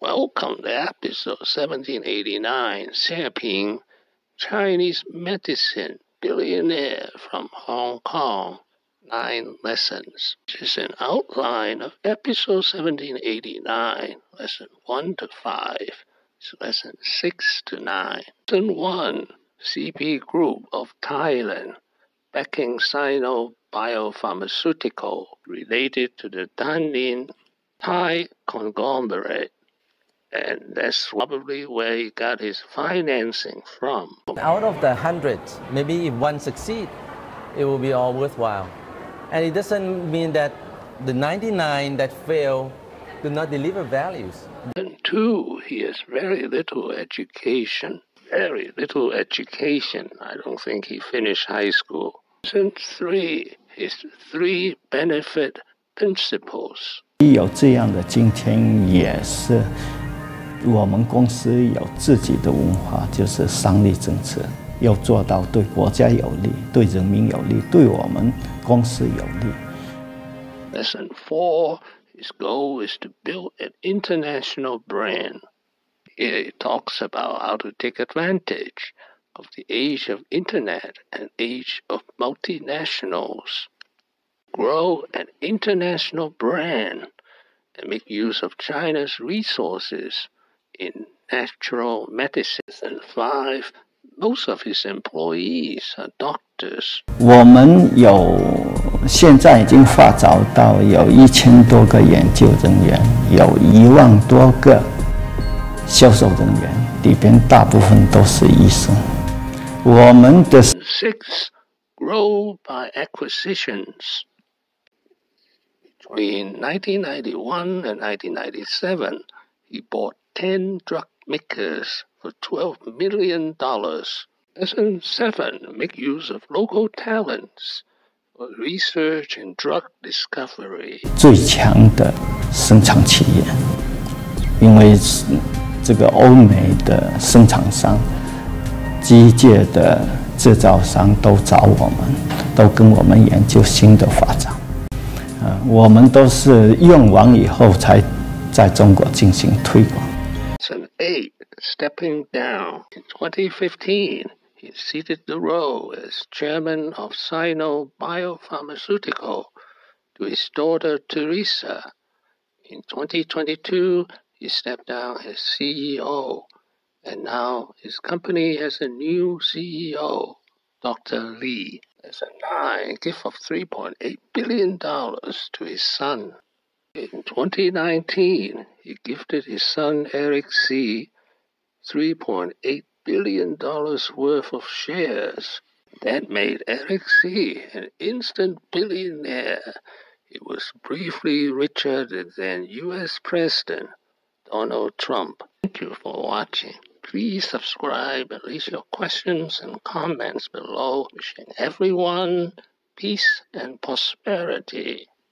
Welcome to episode 1789, Tse Ping, Chinese medicine billionaire from Hong Kong. Nine lessons. This is an outline of episode 1789, lesson 1 to 5. It's lesson 6 to 9. Lesson 1, CP Group of Thailand, backing Sino Biopharmaceutical related to the Dhanin Thai conglomerate and that's probably where he got his financing from. Out of the hundreds, maybe if one succeed, it will be all worthwhile. And it doesn't mean that the 99 that fail do not deliver values. And two, he has very little education. Very little education. I don't think he finished high school. And three, his three benefit principles. 有这样的今天也是 我们公司有自己的文化，就是商业政策要做到对国家有利、对人民有利、对我们公司有利。Lesson four: His goal is to build an international brand. Here he talks about how to take advantage of the age of internet and age of multinationals. Grow an international brand and make use of China's resources in natural medicine. And five, most of his employees are doctors. 我们有现在已经发展到有一千多个研究人员，有一万多个销售人员，里边大部分都是医生。我们的 Six, grow by acquisitions. Between 1991 and 1997, he bought 10 drug makers for $12 million. Lesson 7. Make use of local talents for research and drug discovery. 最强的生产企业，因为是这个欧美的生产商、机械的制造商都找我们，都跟我们研究新的发展。呃，我们都是用完以后才在中国进行推广。 8. Stepping down. In 2015, he ceded the role as chairman of Sino Biopharmaceutical to his daughter Theresa. In 2022, he stepped down as CEO, and now his company has a new CEO, Dr. Li. Lesson 9. Gift of $3.8 billion to his son. In 2019, he gifted his son Eric Tse $3.8 billion worth of shares. That made Eric Tse an instant billionaire. He was briefly richer than US President Donald Trump. Thank you for watching. Please subscribe and leave your questions and comments below. Wishing everyone peace and prosperity.